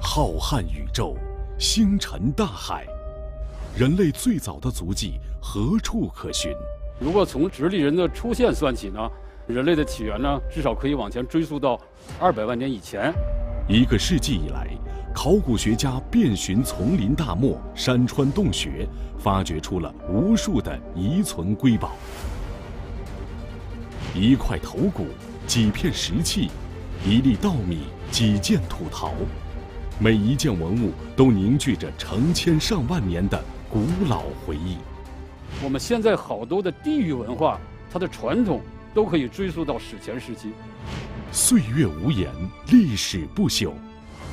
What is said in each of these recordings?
浩瀚宇宙，星辰大海，人类最早的足迹何处可寻？如果从直立人的出现算起呢，人类的起源呢，至少可以往前追溯到二百万年以前。一个世纪以来，考古学家遍寻丛林大漠、山川洞穴，发掘出了无数的遗存瑰宝。一块头骨，几片石器，一粒稻米，几件土陶。每一件文物都凝聚着成千上万年的古老回忆。我们现在好多的地域文化，它的传统都可以追溯到史前时期。岁月无言，历史不朽。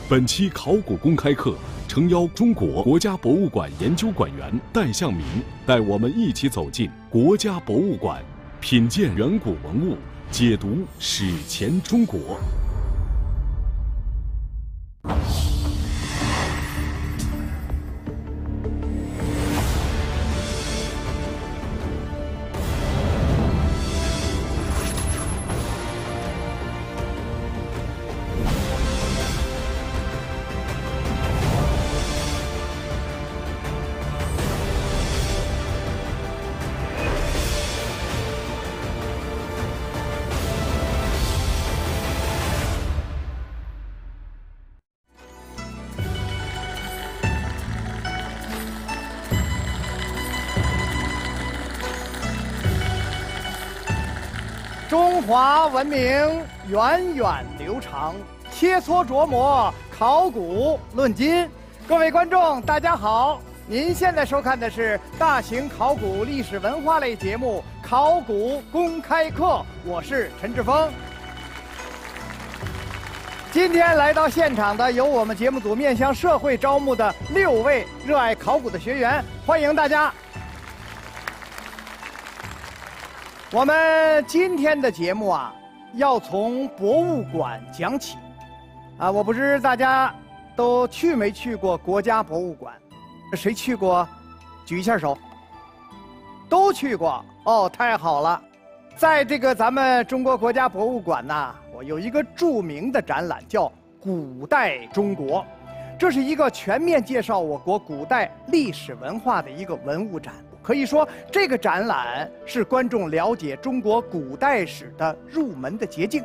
本期考古公开课诚邀中国国家博物馆研究馆员戴向明，带我们一起走进国家博物馆，品鉴远古文物，解读史前中国。中华文明源远流长，切磋琢磨，考古论今。各位观众，大家好！您现在收看的是大型考古历史文化类节目《考古公开课》，我是陈志峰。今天来到现场的有我们节目组面向社会招募的六位热爱考古的学员，欢迎大家。我们今天的节目啊，要从博物馆讲起。啊，我不知大家都去没去过国家博物馆？谁去过？举一下手。都去过哦，太好了。在这个咱们中国国家博物馆呐，我有一个著名的展览叫《古代中国》，这是一个全面介绍我国古代历史文化的一个文物展。可以说，这个展览是观众了解中国古代史的入门的捷径。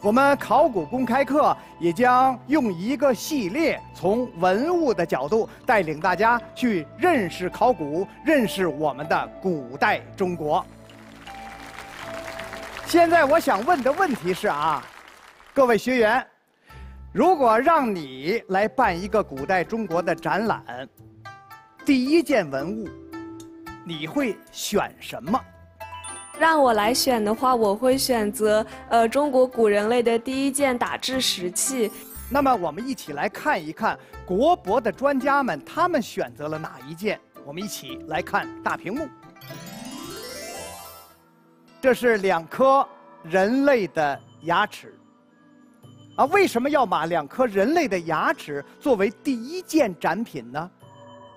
我们考古公开课也将用一个系列，从文物的角度带领大家去认识考古，认识我们的古代中国。现在我想问的问题是啊，各位学员，如果让你来办一个古代中国的展览，第一件文物。你会选什么？让我来选的话，我会选择呃中国古人类的第一件打制石器。那么我们一起来看一看国博的专家们他们选择了哪一件？我们一起来看大屏幕。这是两颗人类的牙齿。啊，为什么要把两颗人类的牙齿作为第一件展品呢？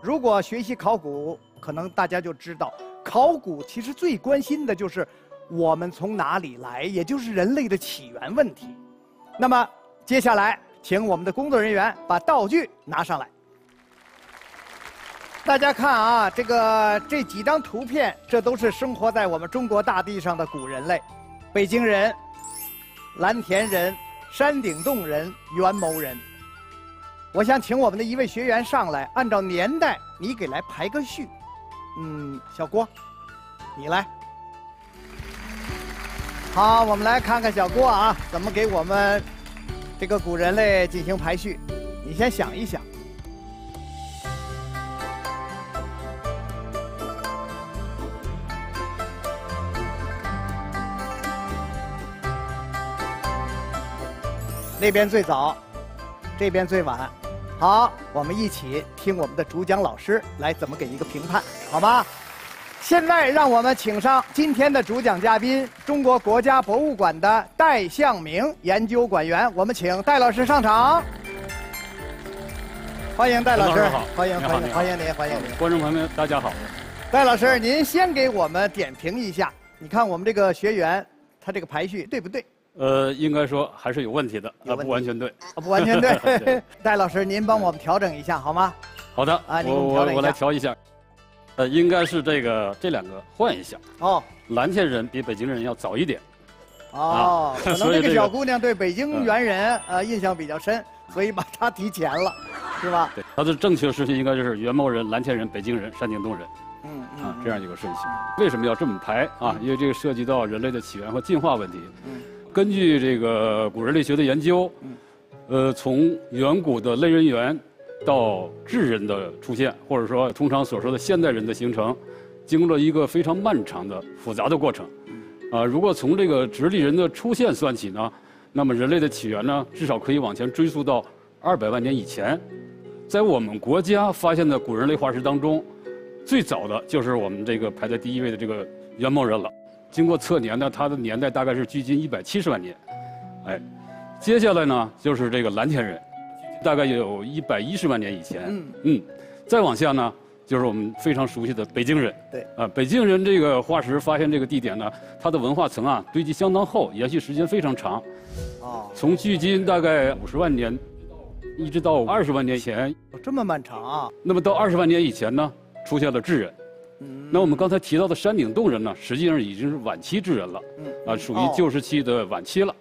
如果学习考古，可能大家就知道，考古其实最关心的就是我们从哪里来，也就是人类的起源问题。那么，接下来请我们的工作人员把道具拿上来。大家看啊，这个这几张图片，这都是生活在我们中国大地上的古人类：北京人、蓝田人、山顶洞人、元谋人。我想请我们的一位学员上来，按照年代，你给来排个序。嗯，小郭，你来。好，我们来看看小郭啊，怎么给我们这个古人类进行排序。你先想一想。那边最早，这边最晚。好，我们一起听我们的主讲老师来怎么给一个评判，好吗？现在让我们请上今天的主讲嘉宾——中国国家博物馆的戴向明研究馆员。我们请戴老师上场。欢迎戴老师，好，欢迎欢迎欢迎您，欢迎您。观众朋友们，大家好。戴老师，您先给我们点评一下，你看我们这个学员他这个排序对不对？呃，应该说还是有问题的，呃，有问题不完全对。啊，不完全对 对。戴老师，您帮我们调整一下好吗？好的，啊我我们调整一下我我来调一下。呃，应该是这个这两个换一下，哦蓝天人比北京人要早一点。哦，啊可能 这个小姑娘对北京猿人呃印象比较深，所以把她提前了，是吧？对，她的正确顺序应该就是元谋人、蓝天人、北京人、山顶洞人嗯嗯啊，这样一个顺序。为什么要这么排啊？因为这个涉及到人类的起源和进化问题。嗯根据这个古人类学的研究嗯，呃，从远古的类人猿到智人的出现，或者说通常所说的现代人的形成，经过了一个非常漫长的复杂的过程。啊，如果从这个直立人的出现算起呢，那么人类的起源呢，至少可以往前追溯到二百万年以前。在我们国家发现的古人类化石当中，最早的就是我们这个排在第一位的这个元谋人了。经过测年呢，它的年代大概是距今一百七十万年。哎，接下来呢就是这个蓝田人，大概有一百一十万年以前。嗯嗯，再往下呢，就是我们非常熟悉的北京人。对啊，北京人这个化石发现这个地点呢，它的文化层啊堆积相当厚，延续时间非常长，哦，从距今大概五十万年，一直到二十万年前。这么漫长啊！那么到二十万年以前呢，出现了智人。嗯那我们刚才提到的山顶洞人呢，实际上已经是晚期智人了，嗯啊，属于哦旧石器的晚期了，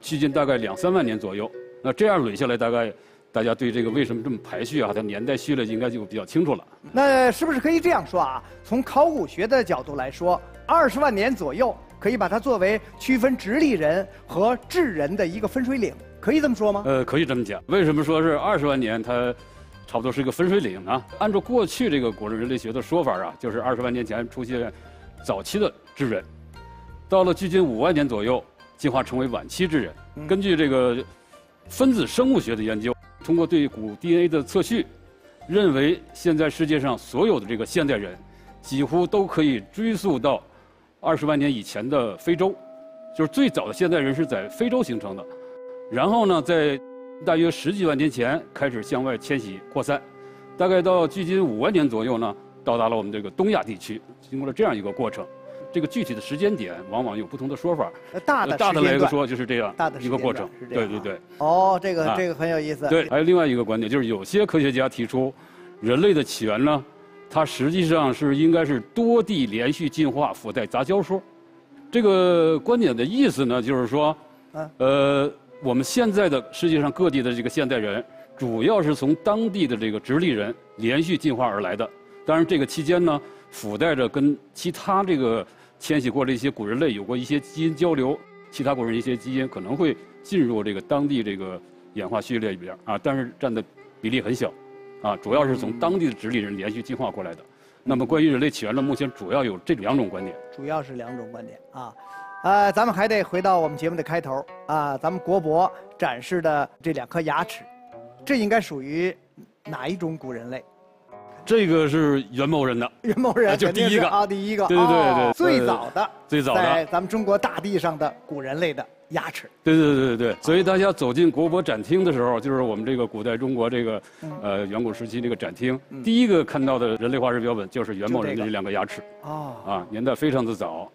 距今大概两三万年左右。那这样捋下来，大概大家对这个为什么这么排序啊，它年代序列应该就比较清楚了。那是不是可以这样说啊？从考古学的角度来说，二十万年左右可以把它作为区分直立人和智人的一个分水岭，可以这么说吗？呃，可以这么讲。为什么说是二十万年？它差不多是一个分水岭啊？按照过去这个古人人类学的说法啊，就是二十万年前出现早期的智人，到了距今五万年左右，进化成为晚期智人。嗯根据这个分子生物学的研究，通过对古 DNA 的测序，认为现在世界上所有的这个现代人，几乎都可以追溯到二十万年以前的非洲，就是最早的现代人是在非洲形成的。然后呢，在大约十几万年前开始向外迁徙扩散，大概到距今五万年左右呢，到达了我们这个东亚地区。经过了这样一个过程，这个具体的时间点往往有不同的说法。呃大的大的来说就是这样大的一个过程对对对。哦，这个啊这个很有意思。对，还有另外一个观点，就是有些科学家提出，人类的起源呢，它实际上是应该是多地连续进化附带杂交说。这个观点的意思呢，就是说，嗯呃，我们现在的世界上各地的这个现代人，主要是从当地的这个直立人连续进化而来的。当然，这个期间呢，附带着跟其他这个迁徙过的一些古人类有过一些基因交流，其他古人一些基因可能会进入这个当地这个演化序列里边啊，但是占的比例很小，啊，主要是从当地的直立人连续进化过来的。那么关于人类起源呢，目前主要有这两种观点。主要是两种观点啊，呃，咱们还得回到我们节目的开头。啊，咱们国博展示的这两颗牙齿，这应该属于哪一种古人类？这个是元谋人的，元谋人啊就第一个。啊，第一个，对对对哦对最呃早的，最早的。在咱们中国大地上的古人类的牙齿，对对对对对，所以大家走进国博展厅的时候，就是我们这个古代中国这个呃远古时期这个展厅，第一个看到的人类化石标本就是元谋人的这两个牙齿。哦，啊，年代非常的早。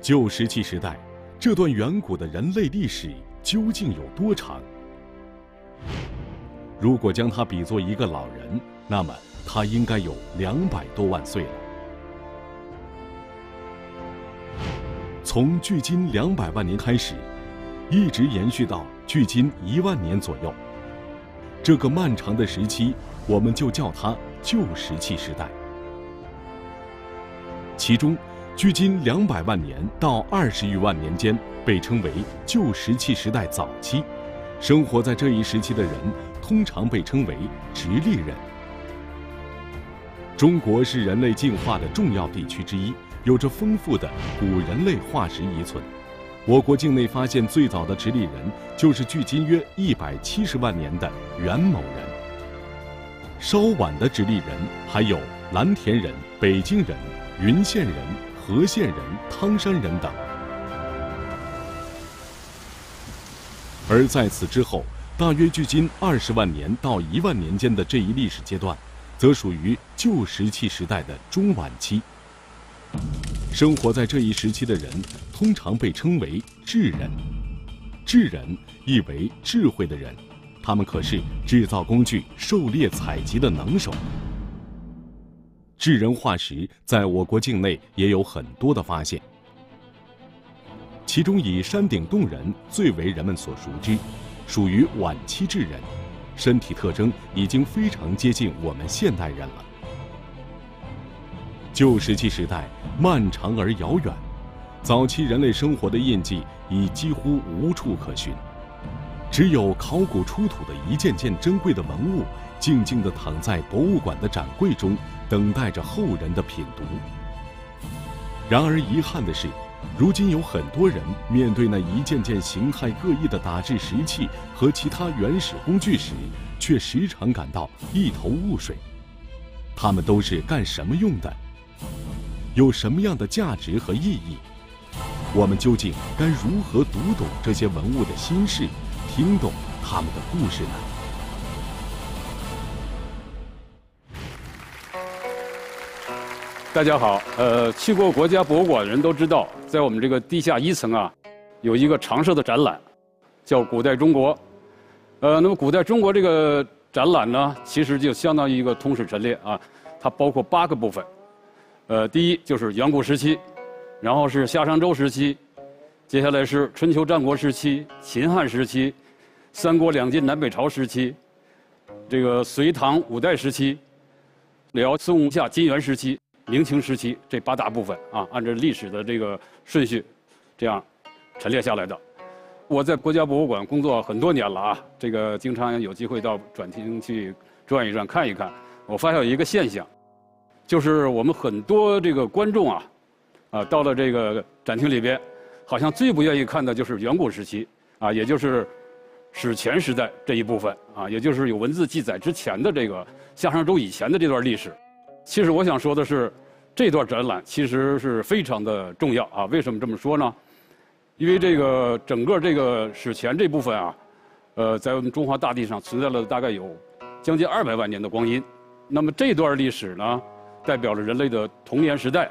旧石器时代，这段远古的人类历史究竟有多长？如果将它比作一个老人，那么他应该有两百多万岁了。从距今两百万年开始，一直延续到距今一万年左右，这个漫长的时期，我们就叫它旧石器时代。其中，距今两百万年到二十余万年间被称为旧石器时代早期。生活在这一时期的人，通常被称为直立人。中国是人类进化的重要地区之一，有着丰富的古人类化石遗存。我国境内发现最早的直立人，就是距今约一百七十万年的元谋人。稍晚的直立人还有蓝田人、北京人、云县人、和县人、汤山人等。而在此之后，大约距今二十万年到一万年间的这一历史阶段，则属于旧石器时代的中晚期。生活在这一时期的人，通常被称为智人。智人意为智慧的人，他们可是制造工具、狩猎采集的能手。智人化石在我国境内也有很多的发现，其中以山顶洞人最为人们所熟知，属于晚期智人，身体特征已经非常接近我们现代人了。旧石器时代漫长而遥远，早期人类生活的印记已几乎无处可寻，只有考古出土的一件件珍贵的文物，静静地躺在博物馆的展柜中，等待着后人的品读。然而遗憾的是，如今有很多人面对那一件件形态各异的打制石器和其他原始工具时，却时常感到一头雾水。它们都是干什么用的？有什么样的价值和意义？我们究竟该如何读懂这些文物的心事，听懂他们的故事呢？大家好，呃，去过国家博物馆的人都知道，在我们这个地下一层啊，有一个常设的展览，叫“古代中国”。呃，那么“古代中国”这个展览呢，其实就相当于一个通史陈列啊，它包括八个部分。呃，第一就是远古时期，然后是夏商周时期，接下来是春秋战国时期、秦汉时期、三国两晋南北朝时期，这个隋唐五代时期，辽宋夏金元时期。明清时期这八大部分啊，按照历史的这个顺序，这样陈列下来的。我在国家博物馆工作很多年了啊，这个经常有机会到展厅去转一转看一看。我发现有一个现象，就是我们很多这个观众啊，啊到了这个展厅里边，好像最不愿意看的就是远古时期啊，也就是史前时代这一部分啊，也就是有文字记载之前的这个夏商周以前的这段历史。其实我想说的是，这段展览其实是非常的重要啊！为什么这么说呢？因为这个整个这个史前这部分啊，呃，在我们中华大地上存在了大概有将近二百万年的光阴。那么这段历史呢，代表了人类的童年时代，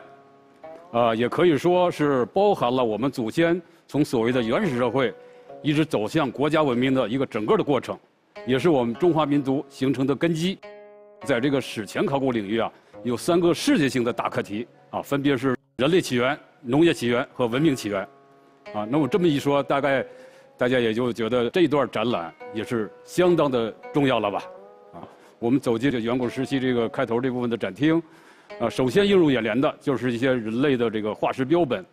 啊，也可以说是包含了我们祖先从所谓的原始社会，一直走向国家文明的一个整个的过程，也是我们中华民族形成的根基。在这个史前考古领域啊，有三个世界性的大课题啊，分别是人类起源、农业起源和文明起源，啊，那我这么一说，大概大家也就觉得这一段展览也是相当的重要了吧？啊，我们走进这远古时期这个开头这部分的展厅，啊，首先映入眼帘的就是一些人类的这个化石标本，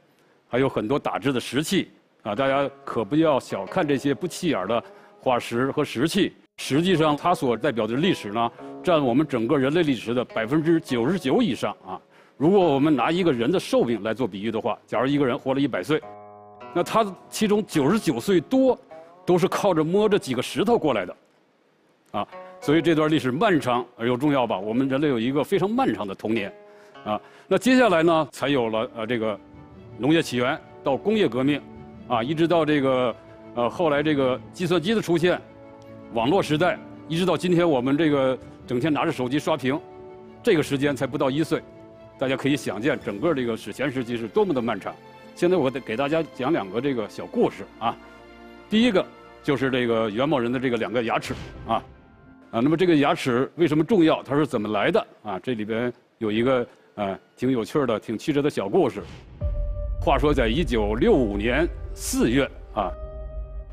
还有很多打制的石器啊，大家可不要小看这些不起眼的化石和石器。实际上，它所代表的历史呢，占我们整个人类历史的百分之九十九以上啊。如果我们拿一个人的寿命来做比喻的话，假如一个人活了一百岁，那他其中九十九岁多，都是靠着摸着几个石头过来的，啊。所以这段历史漫长而又重要吧？我们人类有一个非常漫长的童年，啊。那接下来呢，才有了呃这个农业起源到工业革命，啊，一直到这个呃后来这个计算机的出现。网络时代，一直到今天，我们这个整天拿着手机刷屏，这个时间才不到一岁，大家可以想见，整个这个史前时期是多么的漫长。现在我得给大家讲两个这个小故事啊。第一个就是这个元谋人的这个两个牙齿啊啊，那么这个牙齿为什么重要？它是怎么来的啊？这里边有一个啊挺有趣的、挺曲折的小故事。话说，在一九六五年四月啊。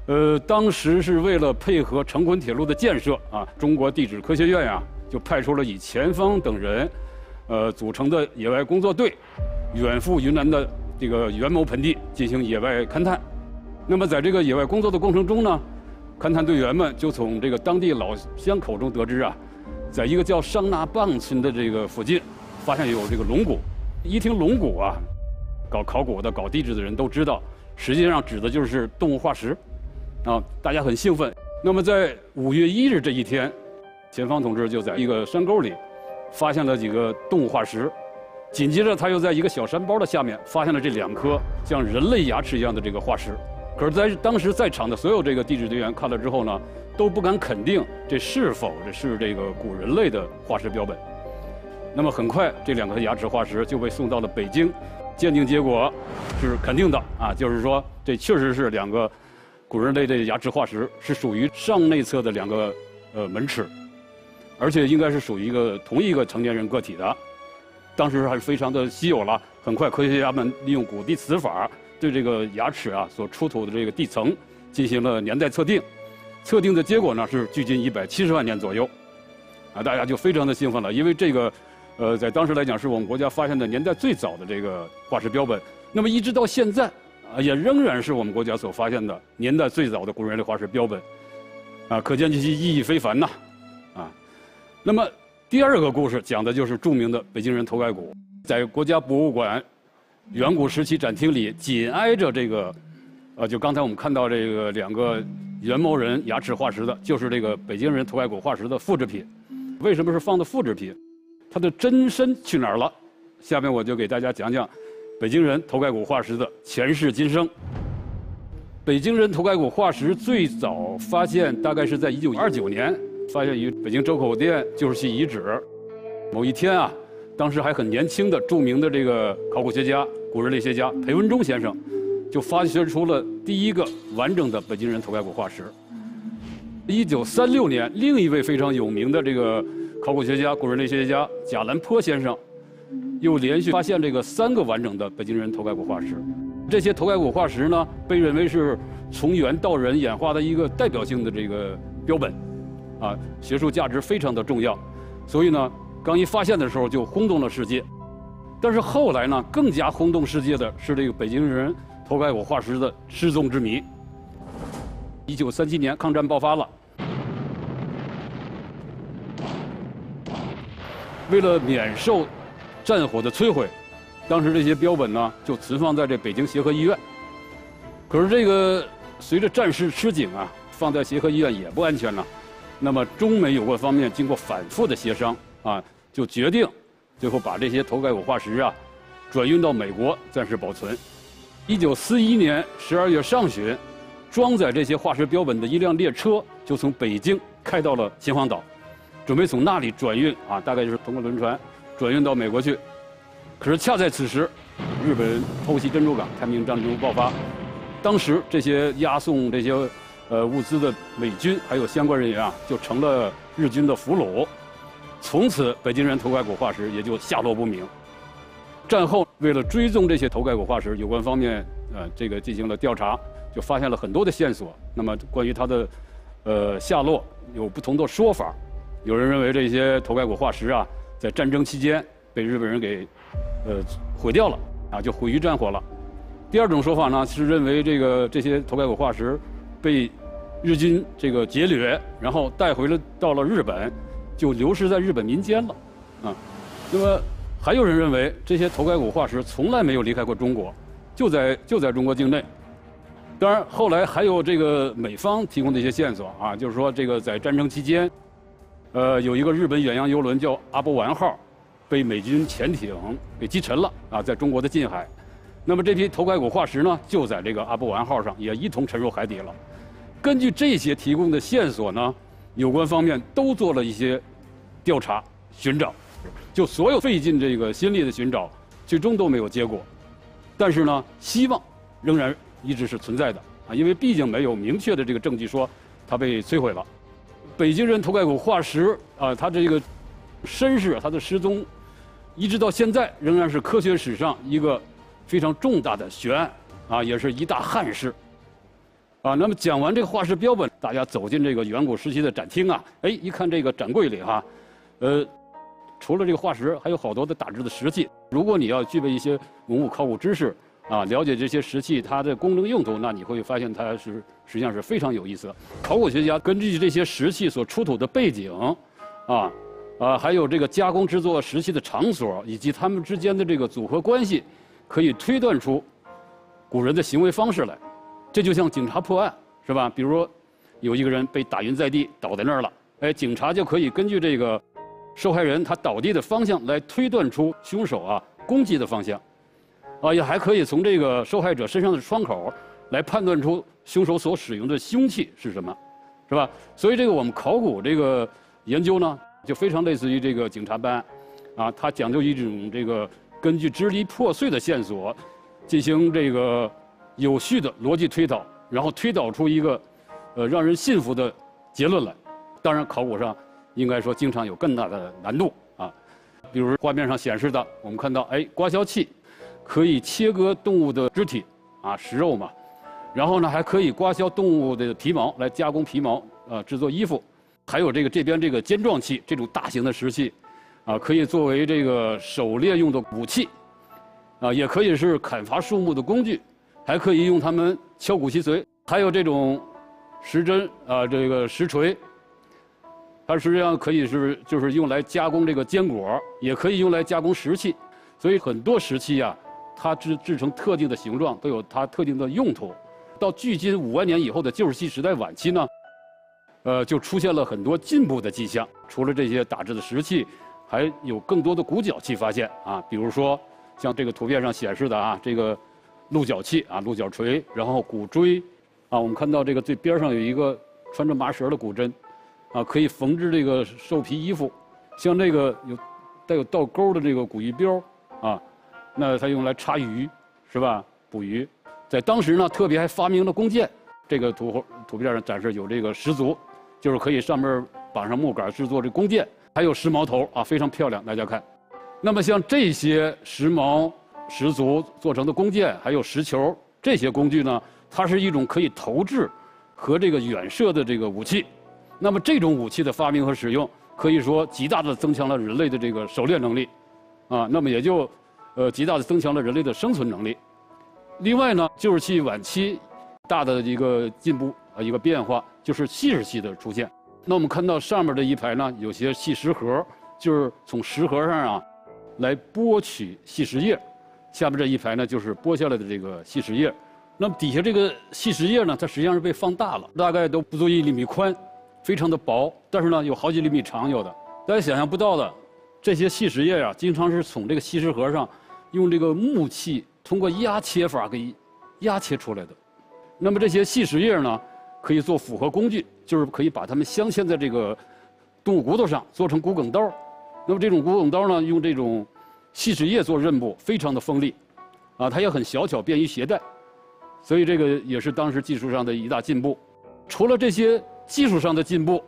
呃，当时是为了配合成昆铁路的建设啊，中国地质科学院呀，就派出了以钱方等人，呃，组成的野外工作队，远赴云南的这个元谋盆地进行野外勘探。那么在这个野外工作的过程中呢，勘探队员们就从这个当地老乡口中得知啊，在一个叫商纳棒村的这个附近，发现有这个龙骨。一听龙骨啊，搞考古的、搞地质的人都知道，实际上指的就是动物化石。啊，大家很兴奋。那么在五月一日这一天，钱方同志就在一个山沟里发现了几个动物化石，紧接着他又在一个小山包的下面发现了这两颗像人类牙齿一样的这个化石。可是，在当时在场的所有这个地质队员看了之后呢，都不敢肯定这是否这是这个古人类的化石标本。那么很快，这两颗牙齿化石就被送到了北京，鉴定结果是肯定的啊，就是说这确实是两个古人类的牙齿化石，是属于上内侧的两个呃门齿，而且应该是属于一个同一个成年人个体的。当时还是非常的稀有了。很快，科学家们利用古地磁法，对这个牙齿啊所出土的这个地层进行了年代测定，测定的结果呢是距今一百七十万年左右，啊，大家就非常的兴奋了，因为这个。呃，在当时来讲，是我们国家发现的年代最早的这个化石标本。那么一直到现在，啊，也仍然是我们国家所发现的年代最早的古人类化石标本。啊，可见其意义非凡呐，啊。那么第二个故事讲的就是著名的北京人头盖骨，在国家博物馆远古时期展厅里，紧挨着这个，呃，就刚才我们看到这个两个元谋人牙齿化石的，就是这个北京人头盖骨化石的复制品。为什么是放的复制品？它的真身去哪儿了？下面我就给大家讲讲北京人头盖骨化石的前世今生。北京人头盖骨化石最早发现大概是在一九二九年，发现于北京周口店旧石器遗址。某一天啊，当时还很年轻的著名的这个考古学家、古人类学家裴文中先生，就发掘出了第一个完整的北京人头盖骨化石。一九三六年，另一位非常有名的这个。考古学家、古人类学家贾兰坡先生又连续发现这个三个完整的北京人头盖骨化石。这些头盖骨化石呢，被认为是从猿到人演化的一个代表性的这个标本，啊，学术价值非常的重要。所以呢，刚一发现的时候就轰动了世界。但是后来呢，更加轰动世界的是这个北京人头盖骨化石的失踪之谜。一九三七年，抗战爆发了。为了免受战火的摧毁，当时这些标本呢就存放在这北京协和医院。可是这个随着战事吃紧啊，放在协和医院也不安全了。那么中美有关方面经过反复的协商啊，就决定最后把这些头盖骨化石啊转运到美国暂时保存。一九四一年十二月上旬，装载这些化石标本的一辆列车就从北京开到了秦皇岛。准备从那里转运啊，大概就是通过轮船转运到美国去。可是恰在此时，日本偷袭珍珠港，太平洋战争爆发。当时这些押送这些呃物资的美军还有相关人员啊，就成了日军的俘虏。从此，北京人头盖骨化石也就下落不明。战后，为了追踪这些头盖骨化石，有关方面呃这个进行了调查，就发现了很多的线索。那么，关于它的呃下落有不同的说法。有人认为这些头盖骨化石啊，在战争期间被日本人给呃毁掉了啊，就毁于战火了。第二种说法呢，是认为这个这些头盖骨化石被日军这个劫掠，然后带回了到了日本，就流失在日本民间了啊。那么还有人认为这些头盖骨化石从来没有离开过中国，就在就在中国境内。当然，后来还有这个美方提供的一些线索啊，就是说这个在战争期间。呃，有一个日本远洋游轮叫阿波丸号，被美军潜艇给击沉了啊，在中国的近海。那么这批头盖骨化石呢，就在这个阿波丸号上，也一同沉入海底了。根据这些提供的线索呢，有关方面都做了一些调查寻找，就所有费尽这个心力的寻找，最终都没有结果。但是呢，希望仍然一直是存在的啊，因为毕竟没有明确的这个证据说它被摧毁了。北京人头盖骨化石啊，它这个身世，它的失踪，一直到现在仍然是科学史上一个非常重大的悬案啊，也是一大憾事啊。那么讲完这个化石标本，大家走进这个远古时期的展厅啊，哎，一看这个展柜里哈，呃，除了这个化石，还有好多的打制的石器。如果你要具备一些文物考古知识。啊，了解这些石器它的功能用途，那你会发现它是实际上是非常有意思的。考古学家根据这些石器所出土的背景，啊，啊，还有这个加工制作石器的场所以及它们之间的这个组合关系，可以推断出古人的行为方式来。这就像警察破案，是吧？比如说有一个人被打晕在地，倒在那儿了，哎，警察就可以根据这个受害人他倒地的方向来推断出凶手啊攻击的方向。啊，也还可以从这个受害者身上的创口来判断出凶手所使用的凶器是什么，是吧？所以这个我们考古这个研究呢，就非常类似于这个警察办案，啊，它讲究一种这个根据支离破碎的线索，进行这个有序的逻辑推导，然后推导出一个呃让人信服的结论来。当然，考古上应该说经常有更大的难度啊，比如画面上显示的，我们看到，哎，刮削器可以切割动物的肢体啊，食肉嘛。然后呢，还可以刮削动物的皮毛来加工皮毛，呃，制作衣服。还有这个这边这个尖状器，这种大型的石器，啊，可以作为这个狩猎用的武器，啊，也可以是砍伐树木的工具，还可以用它们敲骨吸髓。还有这种石针啊，这个石锤，它实际上可以是就是用来加工这个坚果，也可以用来加工石器。所以很多石器呀，它制制成特定的形状，都有它特定的用途。到距今五万年以后的旧石器时代晚期呢，呃，就出现了很多进步的迹象。除了这些打制的石器，还有更多的骨角器发现啊，比如说像这个图片上显示的啊，这个鹿角器啊，鹿角锤，然后骨锥，啊，我们看到这个最边上有一个穿着麻绳的骨针，啊，可以缝制这个兽皮衣服。像这个有带有倒钩的这个骨鱼标，啊，那它用来插鱼，是吧？捕鱼。在当时呢，特别还发明了弓箭。这个图图片上展示有这个石足，就是可以上面绑上木杆制作这弓箭，还有石矛头啊，非常漂亮。大家看，那么像这些石矛、石足做成的弓箭，还有石球这些工具呢，它是一种可以投掷和这个远射的这个武器。那么这种武器的发明和使用，可以说极大的增强了人类的这个狩猎能力，啊，那么也就呃极大的增强了人类的生存能力。另外呢，旧石器晚期大的一个进步啊，一个变化就是细石器的出现。那我们看到上面这一排呢，有些细石盒，就是从石盒上啊来剥取细石叶；下面这一排呢，就是剥下来的这个细石叶。那么底下这个细石叶呢，它实际上是被放大了，大概都不足一厘米宽，非常的薄，但是呢有好几厘米长，有的大家想象不到的，这些细石叶啊，经常是从这个细石盒上用这个木器。通过压切法给压切出来的，那么这些细石叶呢，可以做复合工具，就是可以把它们镶嵌在这个动物骨头上，做成骨梗刀。那么这种骨梗刀呢，用这种细石叶做刃部，非常的锋利，啊，它也很小巧，便于携带，所以这个也是当时技术上的一大进步。除了这些技术上的进步，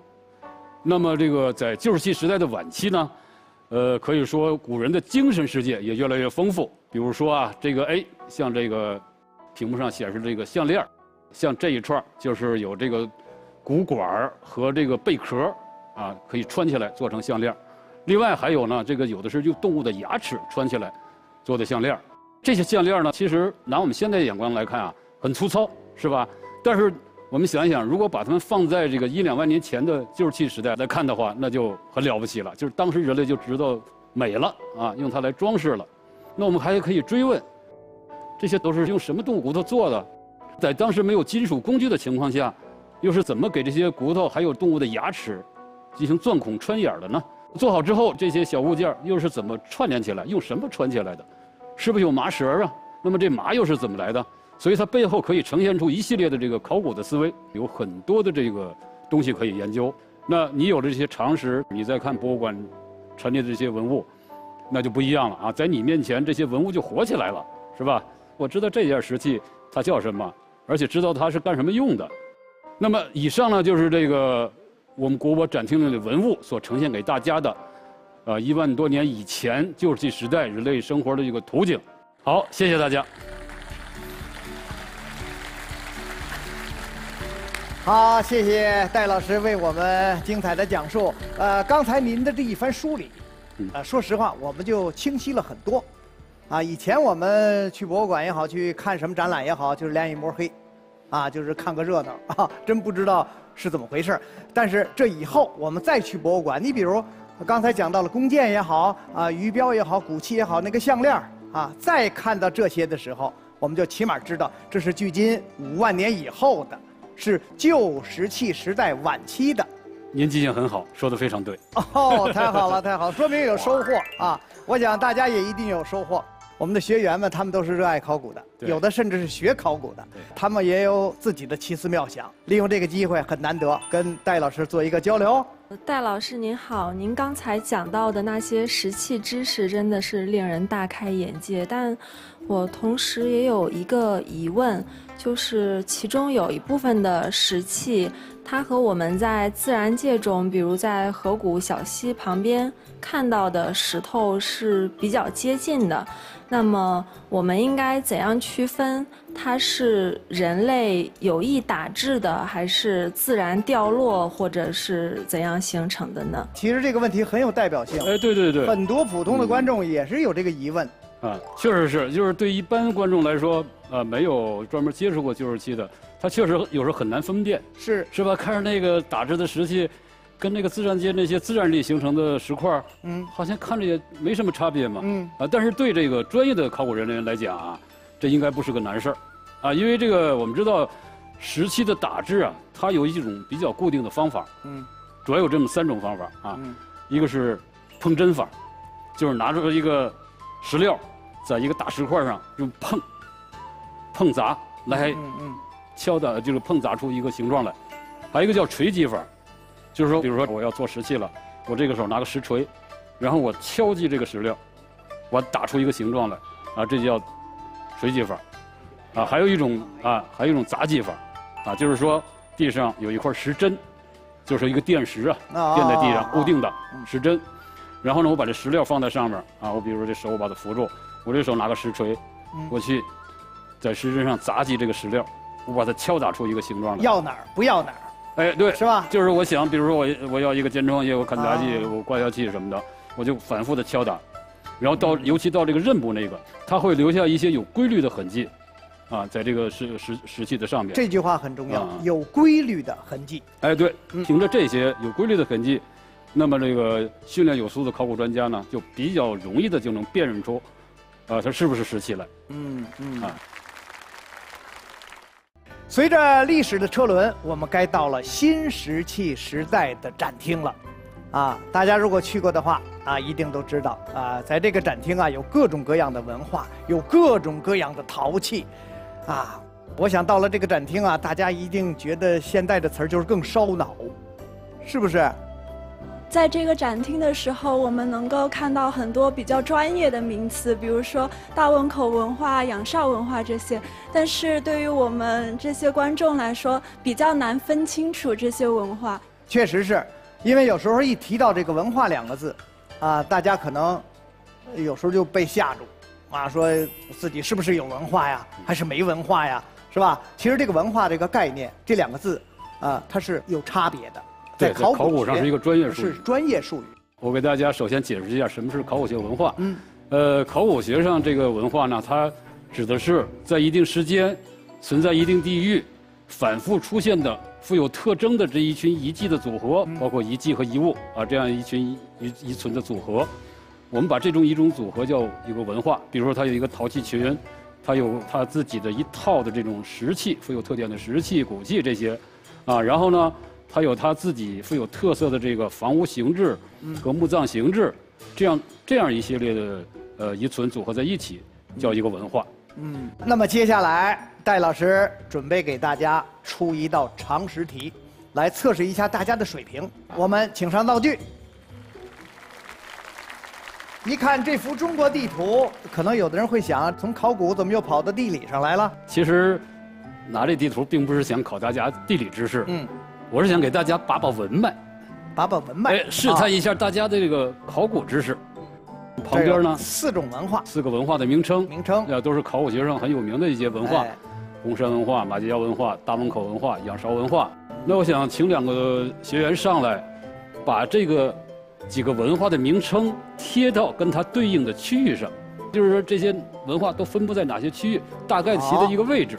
那么这个在旧石器时代的晚期呢？呃，可以说古人的精神世界也越来越丰富。比如说啊，这个哎，像这个屏幕上显示这个项链像这一串就是有这个骨管和这个贝壳啊，可以穿起来做成项链另外还有呢，这个有的是用动物的牙齿穿起来做的项链这些项链呢，其实拿我们现在眼光来看啊，很粗糙，是吧？但是我们想一想，如果把它们放在这个一两万年前的旧石器时代来看的话，那就很了不起了。就是当时人类就知道美了啊，用它来装饰了。那我们还可以追问，这些都是用什么动物骨头做的？在当时没有金属工具的情况下，又是怎么给这些骨头还有动物的牙齿进行钻孔穿眼的呢？做好之后，这些小物件又是怎么串联起来？用什么穿起来的？是不是有麻绳啊？那么这麻又是怎么来的？所以它背后可以呈现出一系列的这个考古的思维，有很多的这个东西可以研究。那你有了这些常识，你再看博物馆陈列的这些文物，那就不一样了啊！在你面前，这些文物就活起来了，是吧？我知道这件石器它叫什么，而且知道它是干什么用的。那么以上呢，就是这个我们国博展厅里的文物所呈现给大家的，呃，一万多年以前旧石器时代人类生活的一个图景。好，谢谢大家。好，谢谢戴老师为我们精彩的讲述。呃，刚才您的这一番梳理，呃，说实话，我们就清晰了很多。啊，以前我们去博物馆也好，去看什么展览也好，就是两眼摸黑，啊，就是看个热闹 啊，真不知道是怎么回事但是这以后我们再去博物馆，你比如刚才讲到了弓箭也好，啊，鱼标也好，骨器也好，那个项链啊，再看到这些的时候，我们就起码知道这是距今五万年以后的。是旧石器时代晚期的，您记性很好，说的非常对。哦，太好了，太好，说明有收获啊！我想大家也一定有收获。我们的学员们，他们都是热爱考古的，有的甚至是学考古的，他们也有自己的奇思妙想。利用这个机会很难得，跟戴老师做一个交流。戴老师您好，您刚才讲到的那些石器知识真的是令人大开眼界，但我同时也有一个疑问，就是其中有一部分的石器，它和我们在自然界中，比如在河谷小溪旁边看到的石头是比较接近的。那么我们应该怎样区分它是人类有意打制的，还是自然掉落，或者是怎样形成的呢？其实这个问题很有代表性，哎，对对对，很多普通的观众也是有这个疑问。啊，确实是，就是对一般观众来说，呃，没有专门接触过旧石器的，他确实有时候很难分辨，是，是吧？看着那个打制的石器，跟那个自然界那些自然力形成的石块，嗯。好像看着也没什么差别嘛。嗯，啊，但是对这个专业的考古人员来讲啊，这应该不是个难事儿，啊，因为这个我们知道，石器的打制啊，它有一种比较固定的方法，嗯。主要有这么三种方法啊，嗯。一个是碰针法，就是拿出一个石料，在一个大石块上用碰碰砸来敲打，就是碰砸出一个形状来；还有一个叫锤击法，就是说，比如说我要做石器了，我这个时候拿个石锤，然后我敲击这个石料，我打出一个形状来，啊，这就叫锤击法。啊，还有一种啊，还有一种砸击法，啊，就是说地上有一块石针，就是一个垫石啊，啊垫在地上固定的嗯。石针，然后呢，我把这石料放在上面啊，我比如说这手我把它扶住，我这手拿个石锤嗯，我去在石身上砸击这个石料，我把它敲打出一个形状来。要哪儿不要哪儿，哎，对，是吧？就是我想，比如说我我要一个肩窗，也有砍砸器，啊我挂销器什么的，我就反复的敲打，然后到尤其到这个刃部那个，它会留下一些有规律的痕迹，啊，在这个石石石器的上面。这句话很重要啊，有规律的痕迹。哎，对，嗯凭着这些有规律的痕迹，那么这个训练有素的考古专家呢，就比较容易的就能辨认出，啊，它是不是石器来。嗯嗯啊随着历史的车轮，我们该到了新石器时代的展厅了。啊，大家如果去过的话，啊，一定都知道啊，在这个展厅啊，有各种各样的文化，有各种各样的陶器，啊，我想到了这个展厅啊，大家一定觉得现在的词儿就是更烧脑，是不是？在这个展厅的时候，我们能够看到很多比较专业的名词，比如说大汶口文化、仰韶文化这些。但是对于我们这些观众来说，比较难分清楚这些文化。确实是，因为有时候一提到这个文化两个字，啊，大家可能有时候就被吓住，啊，说自己是不是有文化呀，还是没文化呀，是吧？其实这个文化这个概念，这两个字，啊，它是有差别的，在考古上是一个专业术语是专业术语。我给大家首先解释一下什么是考古学文化。嗯，呃，考古学上这个文化呢，它指的是在一定时间、存在一定地域、反复出现的富有特征的这一群遗迹的组合，包括遗迹和遗物啊，这样一群遗遗遗存的组合。我们把这种一种组合叫一个文化。比如说，它有一个陶器群，它有它自己的一套的这种石器，富有特点的石器、骨器这些，啊，然后呢，它有它自己富有特色的这个房屋形制和墓葬形制，这样这样一系列的呃遗存组合在一起，叫一个文化。嗯，那么接下来戴老师准备给大家出一道常识题，来测试一下大家的水平。我们请上道具。一看这幅中国地图，可能有的人会想，从考古怎么又跑到地理上来了？其实拿这地图并不是想考大家地理知识，嗯，我是想给大家把把文脉，把把文脉，哎，试探一下大家的这个考古知识。旁边呢，四种文化。四个文化的名称，名称，那，都是考古学上很有名的一些文化。哎。红山文化、马家窑文化、大汶口文化、仰韶文化。那我想请两个学员上来，把这个几个文化的名称贴到跟它对应的区域上，就是说这些文化都分布在哪些区域，大概其的一个位置。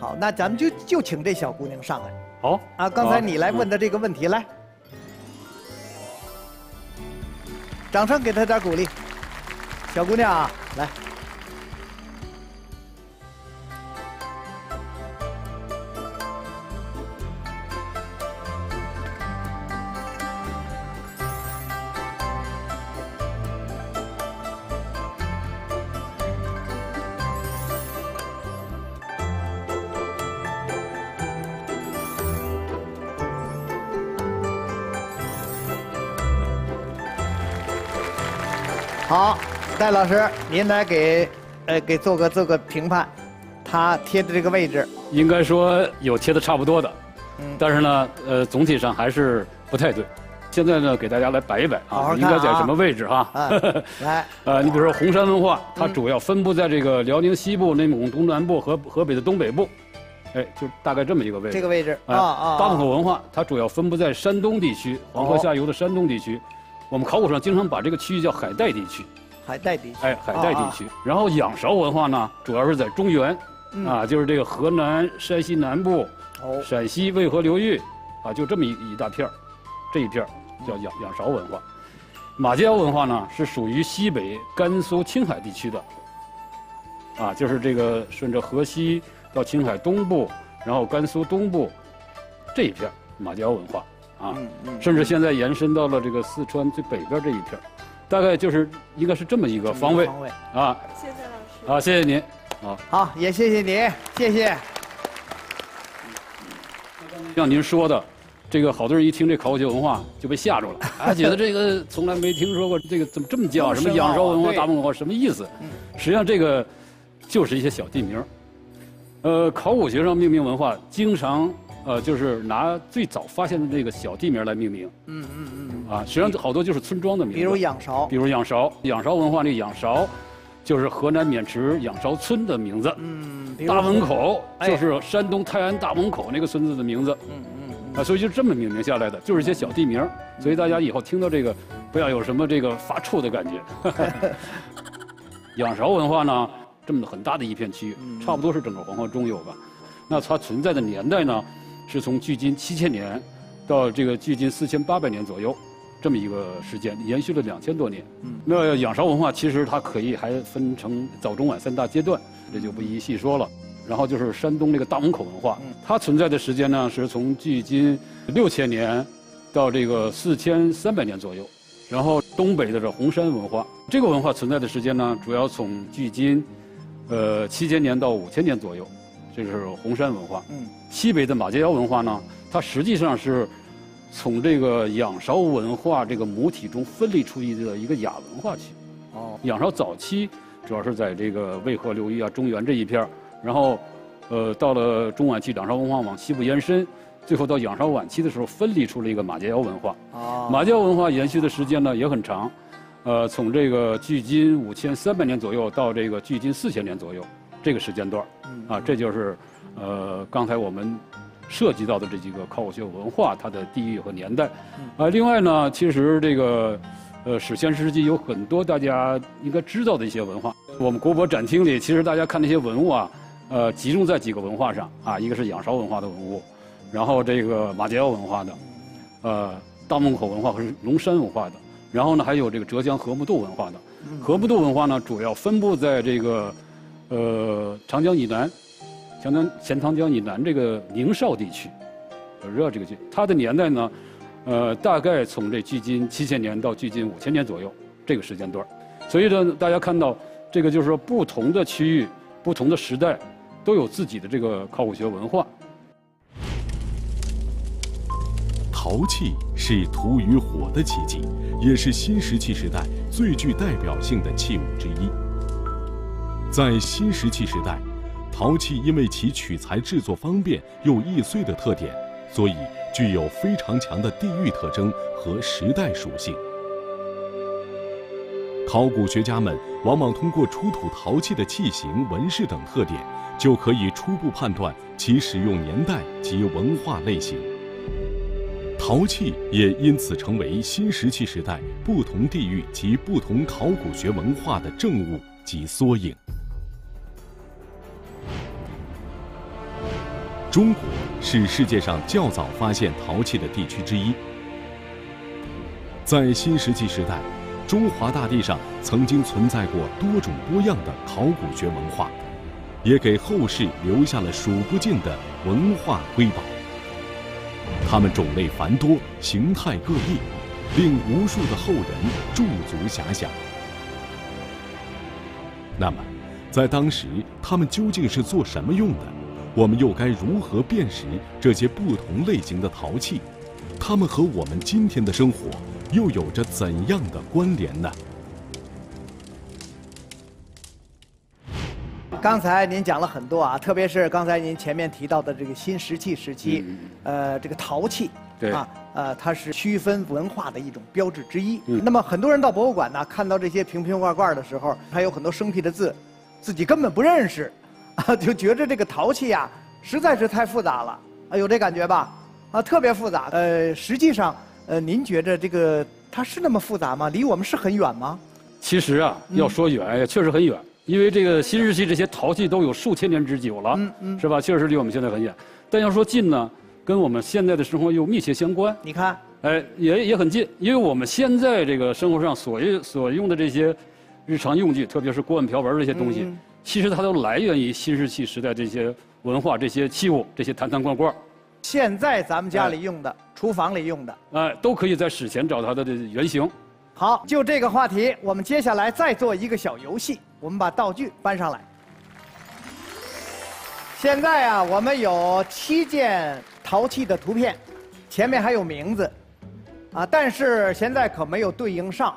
好，那咱们就就请这小姑娘上来好，啊！刚才你来问的这个问题，来，掌声给他点鼓励。小姑娘啊，来，老师，您来给呃给做个做个评判，他贴的这个位置，应该说有贴的差不多的，嗯，但是呢，呃，总体上还是不太对。现在呢，给大家来摆一摆啊，应该在啊什么位置哈？啊，来，呃，你比如说红山文化，它嗯主要分布在这个辽宁西部、内蒙东南部和河北的东北部，哎，就大概这么一个位置。这个位置啊哎啊，大门口文化它主要分布在山东地区，黄河下游的山东地区。我们考古上经常把这个区域叫海带地区，海带地区，哎，海带地区。然后仰韶文化呢，主要是在中原，嗯。啊，就是这个河南、山西南部、哦，陕西渭河流域，啊，就这么一一大片儿，这一片儿叫仰仰韶文化。马家窑文化呢是属于西北甘肃青海地区的，啊，就是这个顺着河西到青海东部，然后甘肃东部这一片儿马家窑文化啊，嗯嗯，甚至现在延伸到了这个四川最北边这一片儿，大概就是应该是这么一个方位方位。啊谢谢老师。啊，谢谢您。好，好，也谢谢您，谢谢。像您说的，这个好多人一听这考古学文化就被吓住了，啊，觉得这个从来没听说过，这个怎么这么叫？什么仰韶文化、大蒙文化，什么意思嗯？实际上这个就是一些小地名儿。呃，考古学上命名文化经常呃就是拿最早发现的那个小地名来命名嗯嗯嗯，啊，实际上好多就是村庄的名字。比如仰韶比，如仰韶，仰韶文化那个仰韶，就是河南渑池仰韶村的名字。嗯，大门，口哎就是山东泰安大门口那个村子的名字。嗯嗯啊，所以就这么命名下来的，就是一些小地名所以大家以后听到这个，不要有什么这个发怵的感觉。仰韶文化呢，这么很大的一片区域，差不多是整个黄河中游吧。那它存在的年代呢，是从距今七千年到这个距今四千八百年左右，这么一个时间，延续了两千多年。嗯那仰韶文化其实它可以还分成早中晚三大阶段，这就不一一细说了。然后就是山东这个大门口文化嗯，它存在的时间呢是从距今六千年到这个四千三百年左右。然后东北的这红山文化，这个文化存在的时间呢，主要从距今呃七千年到五千年左右，这是红山文化。嗯西北的马家窑文化呢，它实际上是从这个仰韶文化这个母体中分离出去的一个亚文化区。哦，仰韶早期主要是在这个渭河流域啊、中原这一片儿然后，呃，到了中晚期，仰韶文化往西部延伸，最后到仰韶晚期的时候，分离出了一个马家窑文化。哦，马家窑文化延续的时间呢也很长，呃，从这个距今五千三百年左右到这个距今四千年左右这个时间段啊，这就是呃刚才我们涉及到的这几个考古学文化它的地域和年代。啊，另外呢，其实这个呃史前时期有很多大家应该知道的一些文化。我们国博展厅里，其实大家看那些文物啊，呃，集中在几个文化上啊，一个是仰韶文化的文物，然后这个马家窑文化的，呃，大汶口文化和龙山文化的，然后呢还有这个浙江河姆渡文化的。河姆渡文化呢，主要分布在这个呃长江以南，长江钱塘江以南这个宁绍地区，呃热这个区，它的年代呢，呃，大概从这距今七千年到距今五千年左右这个时间段所以呢，大家看到这个就是说不同的区域、不同的时代，都有自己的这个考古学文化。陶器是土与火的奇迹，也是新石器时代最具代表性的器物之一。在新石器时代，陶器因为其取材制作方便又易碎的特点，所以具有非常强的地域特征和时代属性。考古学家们往往通过出土陶器的器型、纹饰等特点，就可以初步判断其使用年代及文化类型。陶器也因此成为新石器时代不同地域及不同考古学文化的证物及缩影。中国是世界上较早发现陶器的地区之一。在新石器时代，中华大地上曾经存在过多种多样的考古学文化，也给后世留下了数不尽的文化瑰宝。它们种类繁多，形态各异，令无数的后人驻足遐想。那么，在当时，它们究竟是做什么用的？我们又该如何辨识这些不同类型的陶器，它们和我们今天的生活又有着怎样的关联呢？刚才您讲了很多啊，特别是刚才您前面提到的这个新石器时期，呃，这个陶器，对。啊，呃，它是区分文化的一种标志之一。那么很多人到博物馆呢，看到这些瓶瓶罐罐的时候，还有很多生僻的字，自己根本不认识。啊，就觉着这个陶器呀、实在是太复杂了，啊，有这感觉吧？啊，特别复杂。呃，实际上，呃，您觉着这个它是那么复杂吗？离我们是很远吗？其实啊，要说远也确实很远，因为这个新石器这些陶器都有数千年之久了，嗯嗯是吧？确实离我们现在很远。但要说近呢，跟我们现在的生活又密切相关，你看，哎，也也很近，因为我们现在这个生活上所用所用的这些日常用具，特别是锅碗瓢盆这些东西，嗯其实它都来源于新石器时代这些文化、这些器物、这些坛坛罐罐，现在咱们家里用的，厨房里用的。哎，都可以在史前找到它的原型。好，就这个话题，我们接下来再做一个小游戏，我们把道具搬上来。现在啊，我们有七件陶器的图片，前面还有名字，啊，但是现在可没有对应上。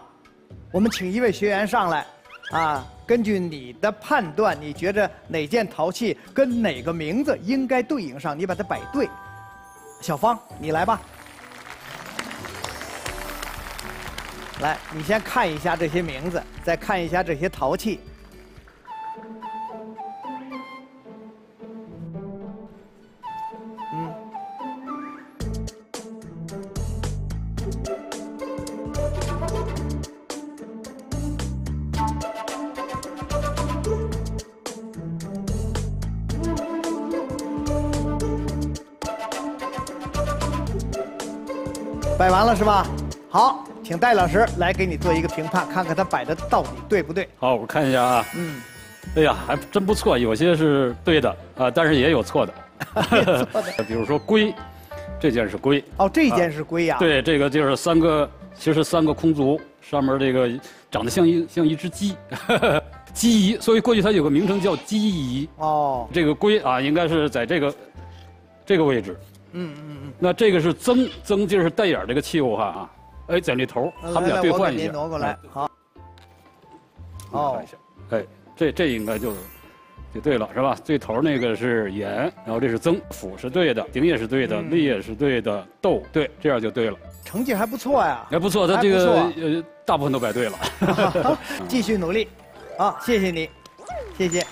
我们请一位学员上来，啊，根据你的判断，你觉着哪件陶器跟哪个名字应该对应上，你把它摆对。小芳，你来吧。来，你先看一下这些名字，再看一下这些陶器。完了是吧？好，请戴老师来给你做一个评判，看看他摆的到底对不对。好，我看一下啊，嗯，哎呀，还真不错，有些是对的啊，但是也有错的。错的 比如说龟，这件是龟，哦，这件是龟呀、对，这个就是三个，其实三个空足，上面这个长得像一像一只鸡，鸡仪，所以过去它有个名称叫鸡仪。哦，这个龟啊，应该是在这个这个位置。嗯嗯嗯。那这个是曾曾就是带眼儿这个器物哈啊，哎，在那头，他们俩兑换一下。挪过来哎，好。看哦一，下，哎，这这应该就就对了，是吧？最头那个是眼，然后这是曾，府是对的，鼎也是对的，嗯立也是对的，斗对，这样就对了。成绩还不错呀。还，不错，他这个呃大部分都摆对了。继续努力，好，谢谢你，谢谢。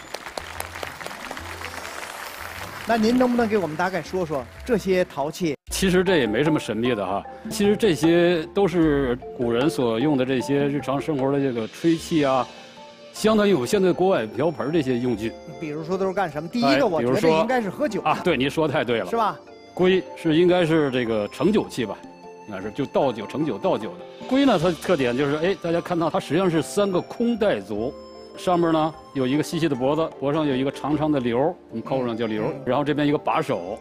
那您能不能给我们大概说说这些陶器？其实这也没什么神秘的哈，其实这些都是古人所用的这些日常生活的这个吹气啊，相当于我们现在锅碗瓢盆这些用具比如说都是干什么？第一哎个，我觉得应该是喝酒的啊。对，您说的太对了是。吧？龟是应该是这个盛酒器吧，应该是就倒酒、盛酒、倒酒的。龟呢，它特点就是，哎，大家看到它实际上是三个空袋足，上面呢有一个细细的脖子，脖上有一个长长的瘤，我们口语上叫瘤，嗯然后这边一个把手。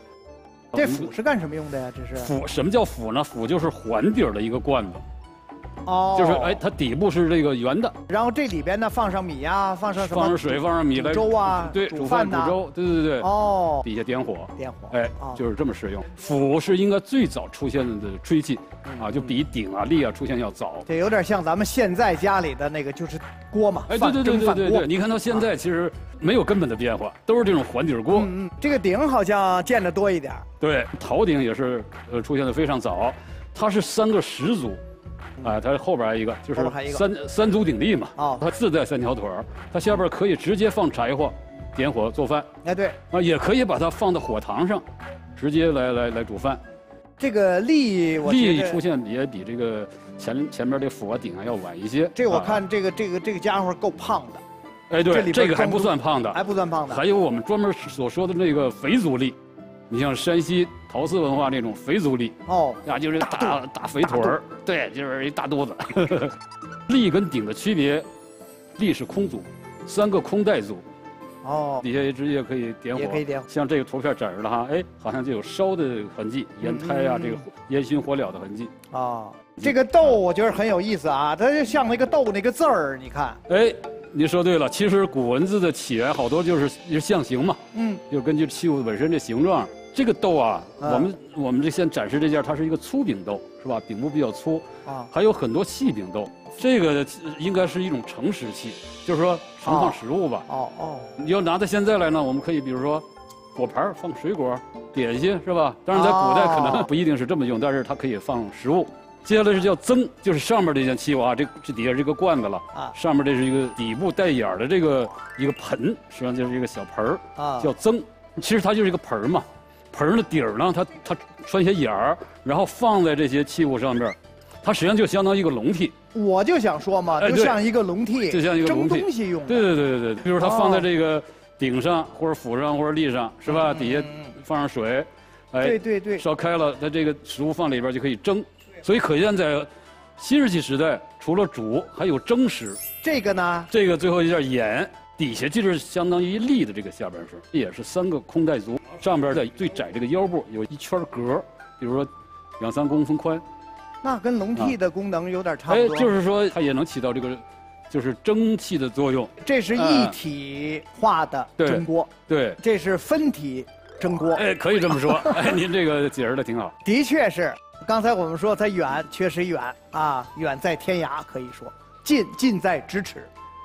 这釜是干什么用的呀？这是釜什么叫釜呢？釜就是环底儿的一个罐子，哦，就是哎，，它底部是这个圆的，然后这里边呢放上米呀，放上什么？放上水，放上米煮来粥啊对，煮煮饭煮粥，对对对，哦，底下点火，点火，哎哦，就是这么使用。釜是应该最早出现的吹器，嗯啊，就比鼎啊、立啊出现要早。这有点像咱们现在家里的那个，就是锅嘛，哎，对对对对对对，你看到现在其实没有根本的变化，都是这种环底锅。嗯嗯，这个鼎好像见得多一点儿。对，陶鼎也是呃出现的非常早，它是三个石足，啊，它后边还有一个就是三三足鼎立嘛，哦它自带三条腿儿，它下边可以直接放柴火，点火做饭哎，对，啊，也可以把它放到火塘上，直接来来来煮饭。这个立，立出现也比这个前前面这釜啊鼎啊要晚一些。这我啊，看这个这个这个家伙够胖的，哎，对，这这个还不算胖的，还不算胖的。还有我们专门所说的那个肥足力，你像山西陶瓷文化那种肥足力哦，啊，就是大大大肥腿儿，对，就是一大肚子。立跟鼎的区别，立是空足，三个空带足，哦，底下直接可以点火，也可以点火。像这个图片展示的哈，哎，好像就有烧的痕迹，烟胎啊，这个烟熏火燎的痕迹。啊，这个豆我觉得很有意思啊，它就像那个豆那个字儿，你看，哎，您说对了，其实古文字的起源好多就是就是象形嘛，嗯，就根据器物本身的形状这个豆啊，啊我们我们这先展示这件，它是一个粗饼豆，是吧？顶部比较粗，啊，还有很多细饼豆。这个呃应该是一种盛食器，就是说盛放食物吧。哦哦，你要拿到现在来呢，我们可以比如说果盘儿放水果、点心，是吧？当然在古代可哦能不一定是这么用，但是它可以放食物。接下来是叫增，就是上面这件器物啊，这这底下这个罐子了，啊上面这是一个底部带眼儿的这个一个盆，实际上就是一个小盆儿。啊，叫增，其实它就是一个盆儿嘛。盆儿的底儿呢，它它穿些眼儿，然后放在这些器物上面，它实际上就相当于一个笼屉。我就想说嘛，就像一个笼屉，就像一个笼屉蒸东西用的。对对对对对，比如它放在哦这个顶上或者釜上或者立上，是吧？底下嗯放上水，哎对对对，烧开了，它这个食物放里边就可以蒸。所以可见在新石器时代，除了煮，还有蒸食。这个呢，这个最后一件眼底下就是相当于立的这个下半身，也是三个空带足，上边的最窄这个腰部有一圈格，比如说两三公分宽，那跟笼屉的功能有点差哎不，多。就是说它也能起到这个就是蒸汽的作用。这是一体化的蒸锅，对，这是分体蒸锅。哎，可以这么说。哎，您这个解释的挺好。的确是，刚才我们说它远，确实远啊，远在天涯，可以说近近在咫尺。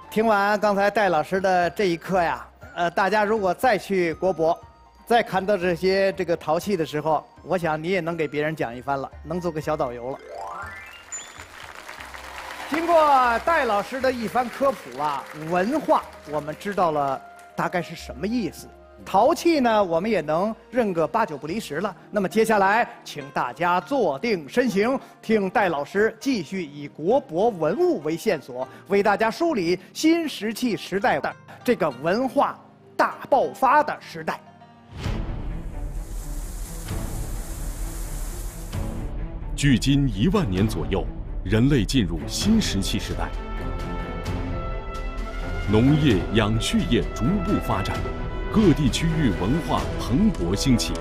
听完刚才戴老师的这一课呀，呃，大家如果再去国博，再看到这些这个陶器的时候，我想你也能给别人讲一番了，能做个小导游了。经过戴老师的一番科普啊，文化我们知道了大概是什么意思。陶器呢，我们也能认个八九不离十了。那么接下来，请大家坐定身形，听戴老师继续以国博文物为线索，为大家梳理新石器时代的这个文化大爆发的时代。距今一万年左右，人类进入新石器时代，农业、养畜业逐步发展，各地区域文化蓬勃兴起。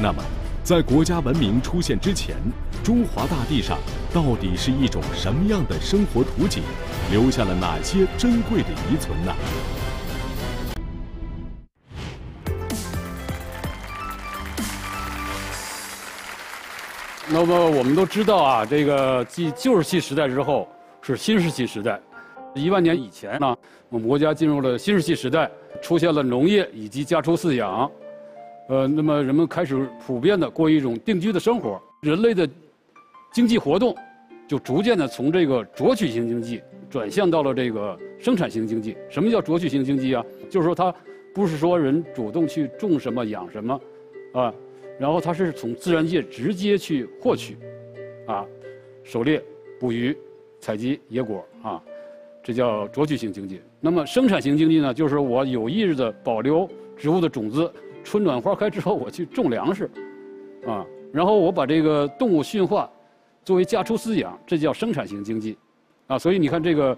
那么，在国家文明出现之前，中华大地上到底是一种什么样的生活图景？留下了哪些珍贵的遗存呢？那么我们都知道啊，这个继旧石器时代之后是新石器时代。一万年以前呢，我们国家进入了新石器时代，出现了农业以及家畜饲养，呃，那么人们开始普遍的过一种定居的生活，人类的经济活动就逐渐的从这个攫取型经济转向到了这个生产型经济。什么叫攫取型经济啊？就是说它不是说人主动去种什么养什么，啊，然后它是从自然界直接去获取，啊，狩猎、捕鱼、采集野果啊，这叫攫取型经济。那么生产型经济呢，就是我有意识的保留植物的种子，春暖花开之后我去种粮食，啊，然后我把这个动物驯化，作为家畜饲养，这叫生产型经济，啊，所以你看这个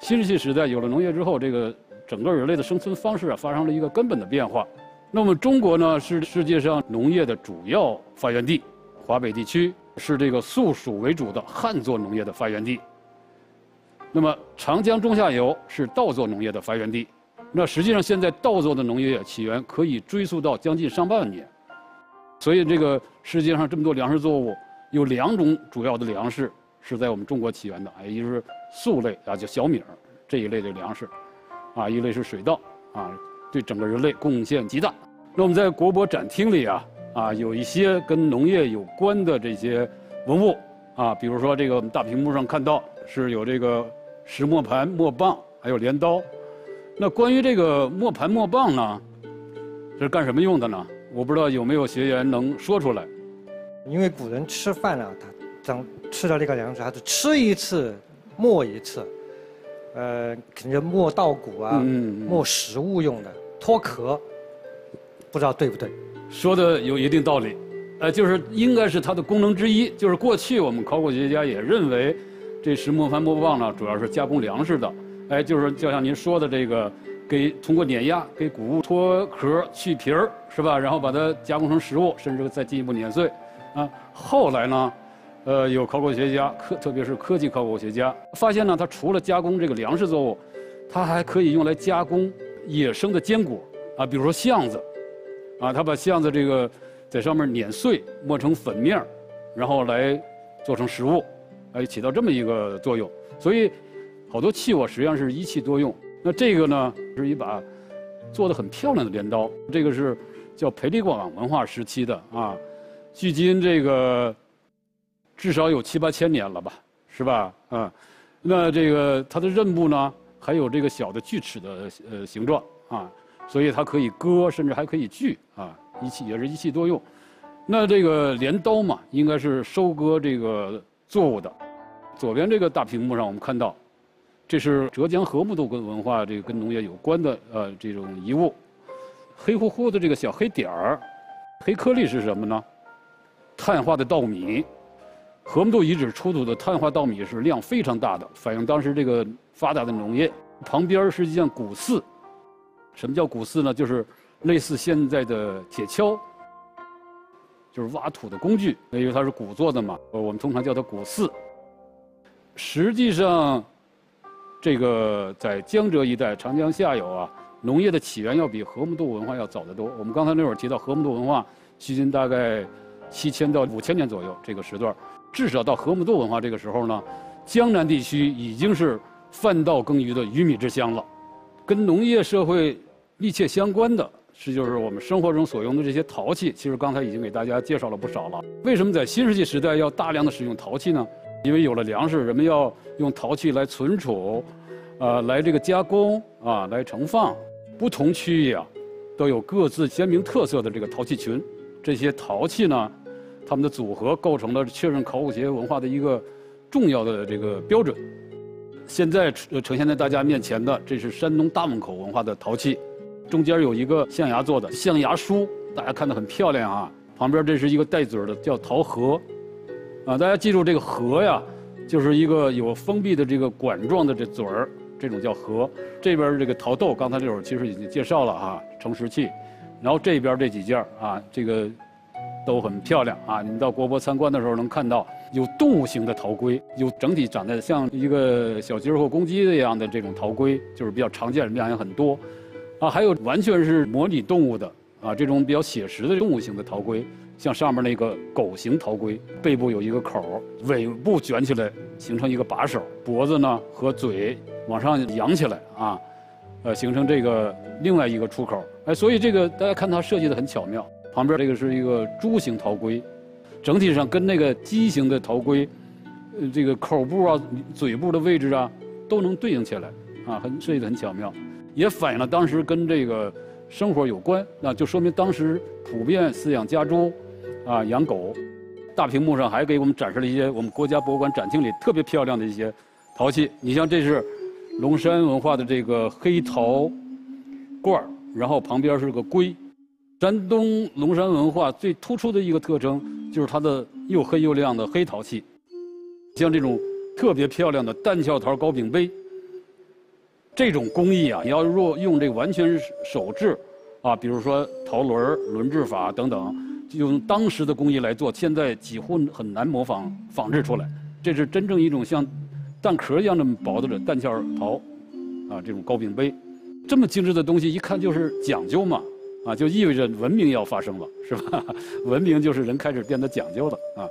新石器时代有了农业之后，这个整个人类的生存方式啊发生了一个根本的变化。那么中国呢是世界上农业的主要发源地，华北地区是这个粟黍为主的旱作农业的发源地。那么长江中下游是稻作农业的发源地。那实际上现在稻作的农业起源可以追溯到将近上万年。所以这个世界上这么多粮食作物，有两种主要的粮食是在我们中国起源的，哎，一个是粟类啊，叫小米儿这一类的粮食，啊，一类是水稻啊，对整个人类贡献极大。那我们在国博展厅里啊，啊，有一些跟农业有关的这些文物啊，比如说这个我们大屏幕上看到是有这个石磨盘、磨棒，还有镰刀。那关于这个磨盘、磨棒呢，这是干什么用的呢？我不知道有没有学员能说出来。因为古人吃饭啊，他长吃了这个粮食，他是吃一次磨一次，呃，肯定磨稻谷啊，磨食物用的，脱壳，不知道对不对？说的有一定道理，呃，就是应该是它的功能之一。就是过去我们考古学家也认为，这石磨盘磨棒呢，主要是加工粮食的。哎，就是就像您说的这个，给通过碾压给谷物脱壳去皮儿，是吧？然后把它加工成食物，甚至再进一步碾碎。啊，后来呢，呃，有考古学家科，特别是科技考古学家发现呢，它除了加工这个粮食作物，它还可以用来加工野生的坚果啊，比如说橡子。啊，他把橡子这个在上面碾碎，磨成粉面，然后来做成食物，哎，起到这么一个作用。所以好多器物实际上是一器多用。那这个呢，是一把做的很漂亮的镰刀，这个是叫裴李广文化时期的啊，距今这个至少有七八千年了吧，是吧？啊，那这个它的刃部呢，还有这个小的锯齿的呃形状啊，所以它可以割，甚至还可以锯啊，一器也是一器多用。那这个镰刀嘛，应该是收割这个作物的。左边这个大屏幕上，我们看到，这是浙江河姆渡跟文化这个跟农业有关的呃这种遗物，黑乎乎的这个小黑点儿，黑颗粒是什么呢？碳化的稻米。河姆渡遗址出土的碳化稻米是量非常大的，反映当时这个发达的农业。旁边是一件古寺，什么叫古寺呢？就是类似现在的铁锹，就是挖土的工具，因为它是古做的嘛，我们通常叫它古寺。实际上，这个在江浙一带、长江下游啊，农业的起源要比河姆渡文化要早得多。我们刚才那会儿提到河姆渡文化，距今大概七千到五千年左右这个时段，至少到河姆渡文化这个时候呢，江南地区已经是泛稻耕耘的鱼米之乡了。跟农业社会密切相关的是，就是我们生活中所用的这些陶器。其实刚才已经给大家介绍了不少了。为什么在新石器时代要大量的使用陶器呢？因为有了粮食，人们要用陶器来存储，啊，来这个加工啊，来盛放。不同区域啊，都有各自鲜明特色的这个陶器群。这些陶器呢，它们的组合构成了确认考古学文化的一个重要的这个标准。现在呈现在大家面前的，这是山东大汶口文化的陶器，中间有一个象牙做的象牙梳，大家看得很漂亮啊。旁边这是一个带嘴的，叫陶盒。啊，大家记住这个盒呀，就是一个有封闭的这个管状的这嘴儿，这种叫盒。这边这个陶豆，刚才这会儿其实已经介绍了啊，盛食器。然后这边这几件啊，这个都很漂亮啊。你们到国博参观的时候能看到，有动物型的陶龟，有整体长得像一个小鸡儿或公鸡那样的这种陶龟，就是比较常见，量也很多。啊，还有完全是模拟动物的啊，这种比较写实的动物型的陶龟。像上面那个狗形陶龟，背部有一个口尾部卷起来形成一个把手，脖子呢和嘴往上扬起来啊，呃，形成这个另外一个出口。哎，所以这个大家看它设计的很巧妙。旁边这个是一个猪形陶龟，整体上跟那个鸡形的陶龟，呃，这个口部啊、嘴部的位置啊都能对应起来啊，很设计的很巧妙，也反映了当时跟这个生活有关，那就说明当时普遍饲养家猪。啊，养狗，大屏幕上还给我们展示了一些我们国家博物馆展厅里特别漂亮的一些陶器。你像这是龙山文化的这个黑陶罐，然后旁边是个龟。山东龙山文化最突出的一个特征就是它的又黑又亮的黑陶器。像这种特别漂亮的蛋壳陶高柄杯，这种工艺啊，你要若用这个完全手制啊，比如说陶轮、轮制法等等。用当时的工艺来做，现在几乎很难模仿仿制出来。这是真正一种像蛋壳一样那么薄的蛋壳陶，啊，这种高柄杯，这么精致的东西，一看就是讲究嘛，啊，就意味着文明要发生了，是吧？文明就是人开始变得讲究了啊。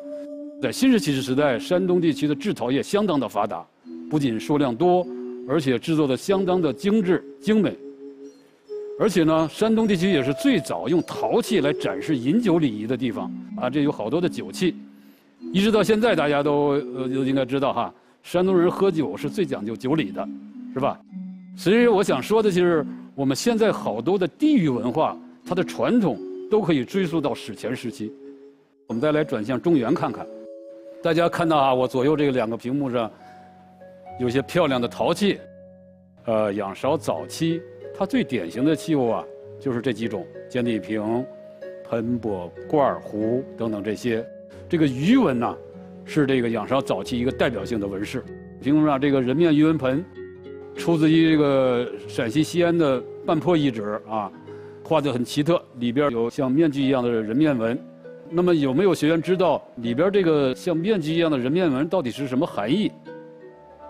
在新石器时代，山东地区的制陶业相当的发达，不仅数量多，而且制作的相当的精致精美。而且呢，山东地区也是最早用陶器来展示饮酒礼仪的地方啊，这有好多的酒器，一直到现在，大家都呃都应该知道哈，山东人喝酒是最讲究酒礼的，是吧？所以我想说的就是，我们现在好多的地域文化，它的传统都可以追溯到史前时期。我们再来转向中原看看，大家看到啊，我左右这两个屏幕上，有些漂亮的陶器，呃，仰韶早期。它最典型的器物啊，就是这几种尖底瓶、盆钵、罐壶等等这些。这个鱼纹呢，是这个仰韶早期一个代表性的纹饰。屏幕上这个人面鱼纹盆，出自于这个陕西西安的半坡遗址啊，画的很奇特，里边有像面具一样的人面纹。那么有没有学员知道里边这个像面具一样的人面纹到底是什么含义？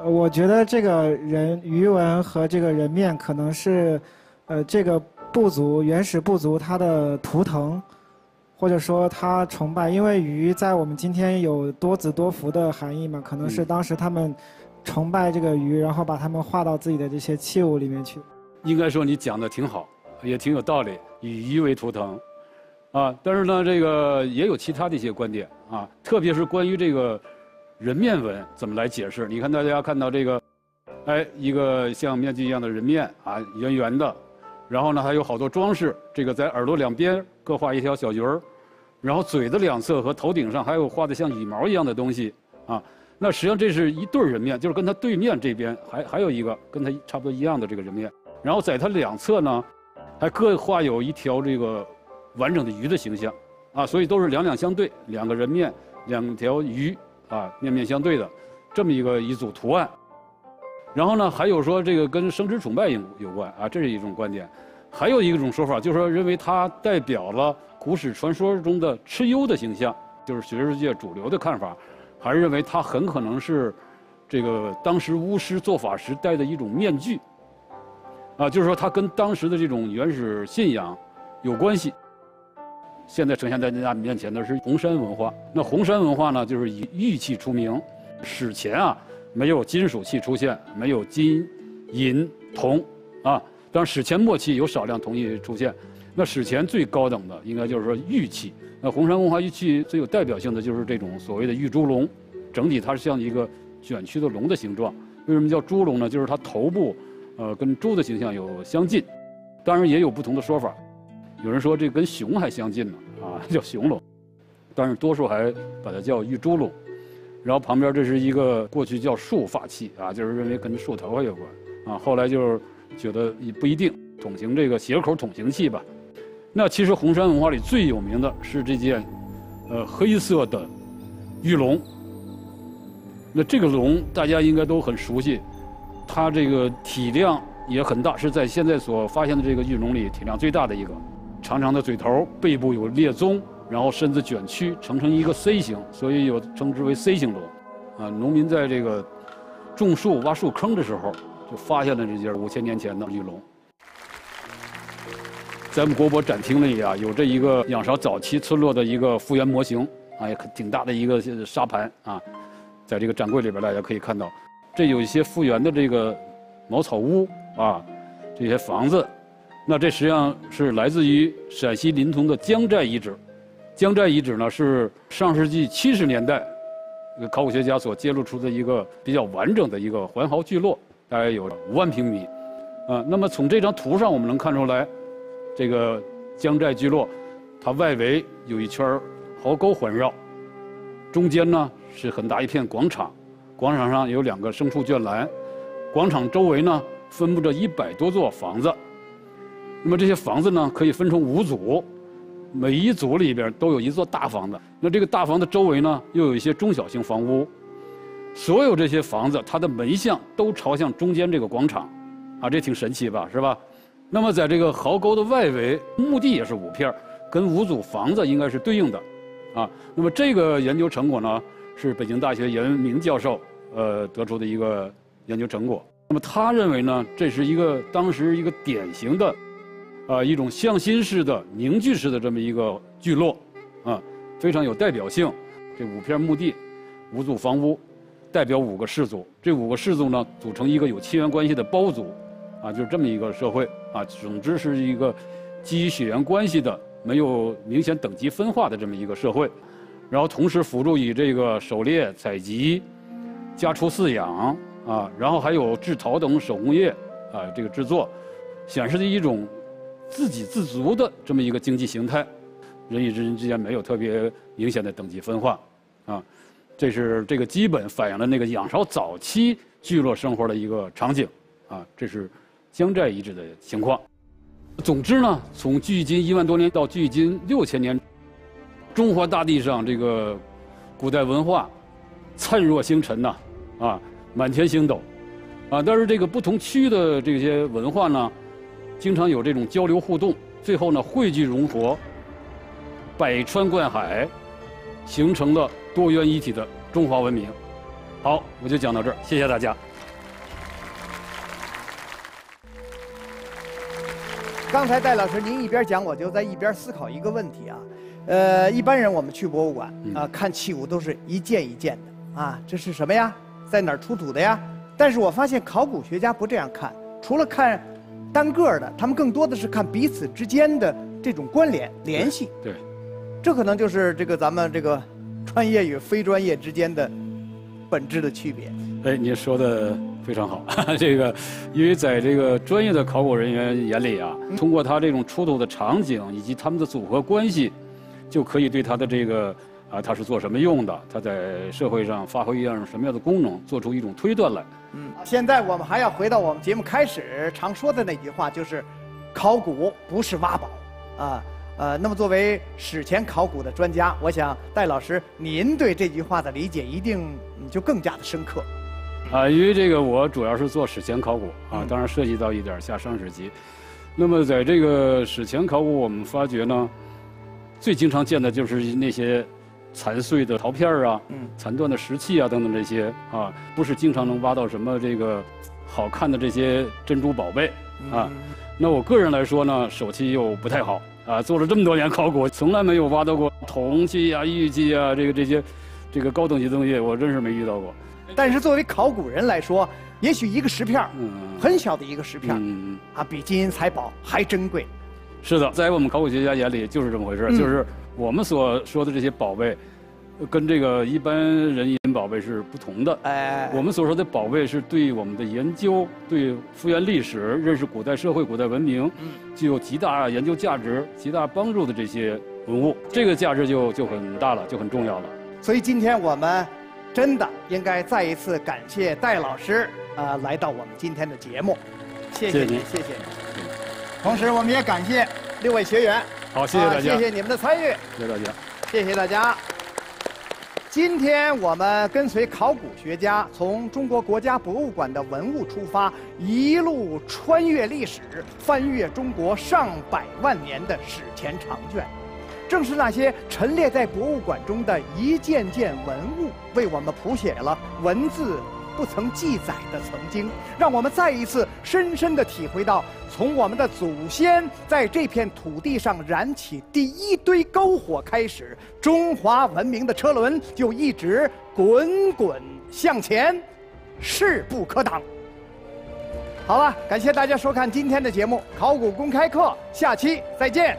我觉得这个人鱼纹和这个人面，可能是呃这个部族原始部族。它的图腾，或者说它崇拜，因为鱼在我们今天有多子多福的含义嘛，可能是当时他们崇拜这个鱼，然后把它们画到自己的这些器物里面去。应该说你讲的挺好，也挺有道理，以鱼为图腾啊。但是呢，这个也有其他的一些观点啊，特别是关于这个。人面纹怎么来解释？你看大家看到这个，哎，一个像面具一样的人面啊，圆圆的，然后呢还有好多装饰，这个在耳朵两边各画一条小鱼儿，然后嘴的两侧和头顶上还有画的像羽毛一样的东西啊。那实际上这是一对人面，就是跟它对面这边还还有一个跟它差不多一样的这个人面，然后在它两侧呢，还各画有一条这个完整的鱼的形象啊，所以都是两两相对，两个人面，两条鱼。啊面面相对的这么一个一组图案。然后呢还有说这个跟生殖崇拜有有关啊这是一种观点。还有一种说法就是说认为它代表了古史传说中的蚩尤的形象就是学术界主流的看法还认为它很可能是这个当时巫师做法时戴的一种面具。啊就是说它跟当时的这种原始信仰有关系现在呈现在大家面前的是红山文化。那红山文化呢就是以玉器出名史前啊没有金属器出现没有金银铜啊。但是史前末期有少量铜器出现那史前最高等的应该就是说玉器。那红山文化玉器最有代表性的就是这种所谓的玉猪龙整体它是像一个卷曲的龙的形状为什么叫猪龙呢？就是它头部呃跟猪的形象有相近当然也有不同的说法。有人说这跟熊还相近呢，啊，叫熊龙，但是多数还把它叫玉猪龙。然后旁边这是一个过去叫树发器啊，就是认为跟树头发有关啊。后来就是觉得不一定，桶形这个斜口桶形器吧。那其实红山文化里最有名的是这件，呃，黑色的玉龙。那这个龙大家应该都很熟悉，它这个体量也很大，是在现在所发现的这个玉龙里体量最大的一个。长长的嘴头，背部有裂鬃，然后身子卷曲，呈成一个 C 型，所以有称之为 C 型龙。啊，农民在这个种树、挖树坑的时候，就发现了这些五千年前的巨龙。在我们国博展厅里啊，有这一个仰韶早期村落的一个复原模型，啊，也挺大的一个沙盘啊，在这个展柜里边，大家可以看到，这有一些复原的这个茅草屋啊，这些房子那这实际上是来自于陕西临潼的姜寨遗址。姜寨遗址呢，是上世纪七十年代，考古学家所揭露出的一个比较完整的一个环壕聚落，大约有五万平米。啊，那么从这张图上我们能看出来，这个姜寨聚落，它外围有一圈壕沟环绕，中间呢是很大一片广场，广场上有两个牲畜圈栏，广场周围呢分布着一百多座房子。那么这些房子呢，可以分成五组，每一组里边都有一座大房子。那这个大房子周围呢，又有一些中小型房屋。所有这些房子，它的门向都朝向中间这个广场，啊，这挺神奇吧，是吧？那么在这个壕沟的外围，墓地也是五片跟五组房子应该是对应的，啊，那么这个研究成果呢，是北京大学严文明教授呃得出的一个研究成果。那么他认为呢，这是一个当时一个典型的啊，一种向心式的凝聚式的这么一个聚落啊，非常有代表性。这五片墓地，五组房屋代表五个氏族，这五个氏族呢组成一个有亲缘关系的胞族啊，就是这么一个社会啊。总之是一个基于血缘关系的，没有明显等级分化的这么一个社会。然后同时辅助以这个狩猎、采集、家畜饲养啊，然后还有制陶等手工业啊，这个制作显示的一种。自给自足的这么一个经济形态人与人之间没有特别明显的等级分化啊这是这个基本反映了那个仰韶早期聚落生活的一个场景啊这是江寨遗址的情况。总之呢从距今一万多年到距今六千年中华大地上这个古代文化灿若星辰呐啊满天星斗啊但是这个不同区域的这些文化呢经常有这种交流互动，最后呢汇聚融合，百川贯海，形成了多元一体的中华文明。好，我就讲到这儿，谢谢大家。刚才戴老师您一边讲，我就在一边思考一个问题啊。呃，一般人我们去博物馆啊看器物都是一件一件的啊，这是什么呀？在哪儿出土的呀？但是我发现考古学家不这样看，除了看。单个的，他们更多的是看彼此之间的这种关联联系。对，这可能就是这个咱们这个专业与非专业之间的本质的区别。哎，你说的非常好，这个，因为在这个专业的考古人员眼里啊，通过他这种出土的场景以及他们的组合关系，就可以对他的这个啊，它是做什么用的，它在社会上发挥一样什么样的功能，做出一种推断来。嗯，现在我们还要回到我们节目开始常说的那句话，就是考古不是挖宝啊。呃，那么作为史前考古的专家，我想戴老师，您对这句话的理解一定就更加的深刻。啊，因为这个我主要是做史前考古啊，当然涉及到一点下商史籍。那么在这个史前考古，我们发掘呢，最经常见的就是那些残碎的陶片啊，残断的石器啊等等这些啊，不是经常能挖到什么这个好看的这些珍珠宝贝啊。那我个人来说呢，手气又不太好啊，做了这么多年考古，从来没有挖到过铜器啊、玉器啊，这个这些这个高等级东西，我真是没遇到过。但是作为考古人来说，也许一个石片很小的一个石片啊，比金银财宝还珍贵。是的，在我们考古学家眼里就是这么回事，就是我们所说的这些宝贝，跟这个一般人银宝贝是不同的。哎，我们所说的宝贝是对我们的研究、对复原历史、认识古代社会、古代文明，具有极大研究价值、极大帮助的这些文物，这个价值就就很大了，就很重要了。所以今天我们。真的应该再一次感谢戴老师，呃，来到我们今天的节目，谢谢您，谢谢您。同时，我们也感谢六位学员，好，谢谢大家，谢谢你们的参与，谢谢大家，谢谢大家。今天我们跟随考古学家，从中国国家博物馆的文物出发，一路穿越历史，翻阅中国上百万年的史前长卷。正是那些陈列在博物馆中的一件件文物，为我们谱写了文字不曾记载的曾经，让我们再一次深深地体会到，从我们的祖先在这片土地上燃起第一堆篝火开始，中华文明的车轮就一直滚滚向前，势不可挡。好了，感谢大家收看今天的节目《考古公开课》，下期再见。